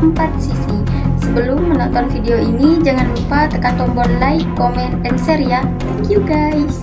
4 Sisi. Sebelum menonton video ini, jangan lupa tekan tombol like, comment, dan share ya. Thank you guys.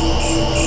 you.